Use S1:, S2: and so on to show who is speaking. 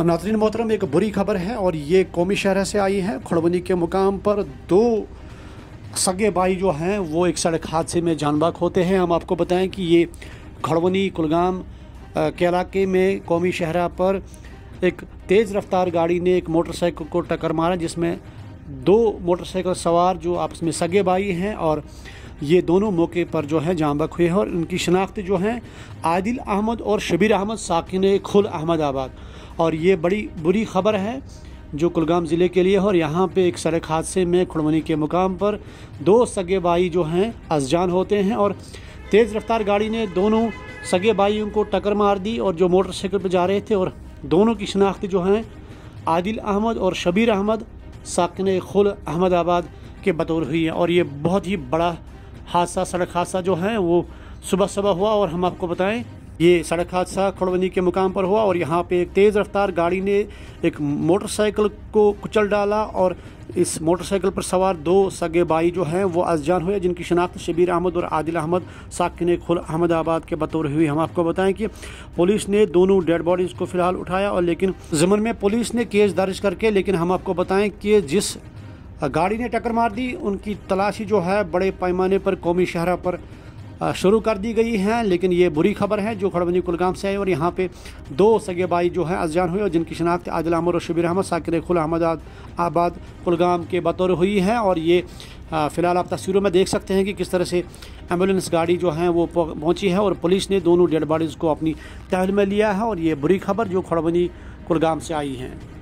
S1: नाजरीन मोहतरम, एक बुरी खबर है और ये कौमी शहर से आई है। खड़बनी के मुकाम पर दो सगे भाई जो हैं, वो एक सड़क हादसे में जानबाग होते हैं। हम आपको बताएँ कि ये खड़बनी कुलगाम के इलाके में कौमी शहरा पर एक तेज़ रफ्तार गाड़ी ने एक मोटरसाइकिल को टक्कर मारा, जिसमें दो मोटरसाइकिल सवार जो आपस में सगे भाई हैं और ये दोनों मौके पर जो है जाम हुए हैं। और उनकी शनाख्त जो है, आदिल अहमद और शबीर अहमद साकिन खुल अहमदाबाद। और ये बड़ी बुरी खबर है जो कुलगाम ज़िले के लिए है और यहाँ पे एक सड़क हादसे में खुड़मनी के मुकाम पर दो सगे भाई जो हैं अजजान होते हैं और तेज़ रफ्तार गाड़ी ने दोनों सगे भाइयों को टक्कर मार दी और जो मोटरसाइकिल पर जा रहे थे और दोनों की शनाख्त जो हैं, आदिल अहमद और शबीर अहमद, साकिन खुल अहमदाबाद के बतौर हुई है। और ये बहुत ही बड़ा हादसा, सड़क हादसा जो है, वो सुबह सुबह हुआ और हम आपको बताएँ ये सड़क हादसा खड़वनी के मुकाम पर हुआ और यहाँ पे एक तेज़ रफ्तार गाड़ी ने एक मोटरसाइकिल को कुचल डाला और इस मोटरसाइकिल पर सवार दो सगे भाई जो हैं वो अजजान हुए, जिनकी शनाख्त शबीर अहमद और आदिल अहमद, साकिन खुल अहमदाबाद के बतौर हुई। हम आपको बताएँ कि पुलिस ने दोनों डेड बॉडीज़ को फ़िलहाल उठाया और लेकिन ज़मन में पुलिस ने केस दर्ज करके, लेकिन हम आपको बताएँ कि जिस गाड़ी ने टक्कर मार दी, उनकी तलाशी जो है बड़े पैमाने पर कौमी शहरा पर शुरू कर दी गई हैं, लेकिन ये बुरी खबर है जो खड़बंदी कुलगाम से है और यहाँ पे दो सगे भाई जो हैं अजान हुए और जिनकी शनाख्त आदिल अमर और शबीर अहमद, साकिर खुल अहमद आबाद कुलगाम के बतौर हुई है और ये फ़िलहाल आप तस्वीरों में देख सकते हैं कि किस तरह से एंबुलेंस गाड़ी जो है वो पहुँची है और पुलिस ने दोनों डेड बॉडीज़ को अपनी तहल में लिया है और ये बुरी खबर जो खड़बंदी कुलगाम से आई हैं।